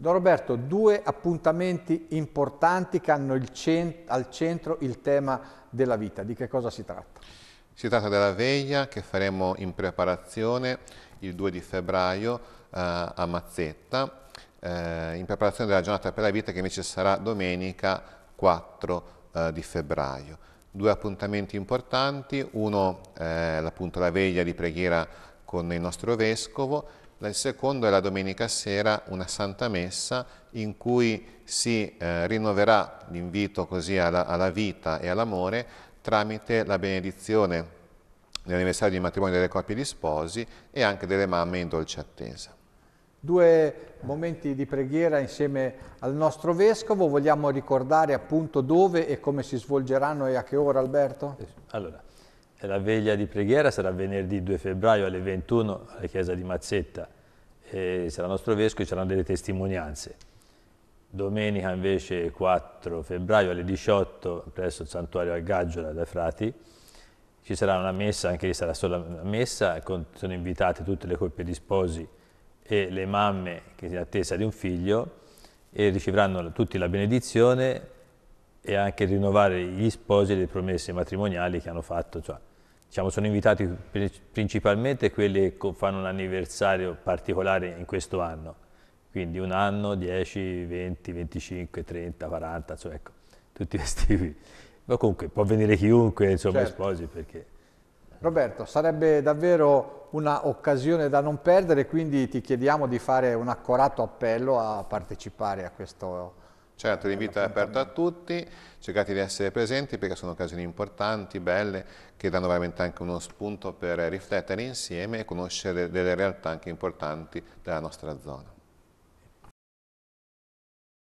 Don Roberto, due appuntamenti importanti che hanno cent al centro il tema della vita. Di che cosa si tratta? Si tratta della veglia che faremo in preparazione il 2 di febbraio eh, a Mazzetta, eh, in preparazione della giornata per la vita che invece sarà domenica 4 eh, di febbraio. Due appuntamenti importanti, uno è appunto la veglia di preghiera con il nostro vescovo il secondo è la domenica sera una Santa Messa in cui si eh, rinnoverà l'invito così alla, alla vita e all'amore tramite la benedizione dell'anniversario di matrimonio delle coppie di sposi e anche delle mamme in dolce attesa. Due momenti di preghiera insieme al nostro Vescovo, vogliamo ricordare appunto dove e come si svolgeranno e a che ora Alberto? Allora, la veglia di preghiera sarà venerdì 2 febbraio alle 21 alla chiesa di Mazzetta, e sarà il nostro vescovo e ci saranno delle testimonianze. Domenica invece 4 febbraio alle 18 presso il santuario a Gaggiola dai frati ci sarà una messa, anche lì sarà solo una messa, con, sono invitate tutte le coppie di sposi e le mamme che in attesa di un figlio e riceveranno tutti la benedizione e anche rinnovare gli sposi le promesse matrimoniali che hanno fatto, cioè Diciamo, sono invitati principalmente quelli che fanno un anniversario particolare in questo anno, quindi un anno, 10, 20, 25, 30, 40, insomma, ecco, tutti questi qui. Ma comunque può venire chiunque, insomma, certo. sposi perché... Roberto, sarebbe davvero un'occasione da non perdere, quindi ti chiediamo di fare un accorato appello a partecipare a questo Certo, l'invito è aperto a tutti, cercate di essere presenti perché sono occasioni importanti, belle, che danno veramente anche uno spunto per riflettere insieme e conoscere delle realtà anche importanti della nostra zona.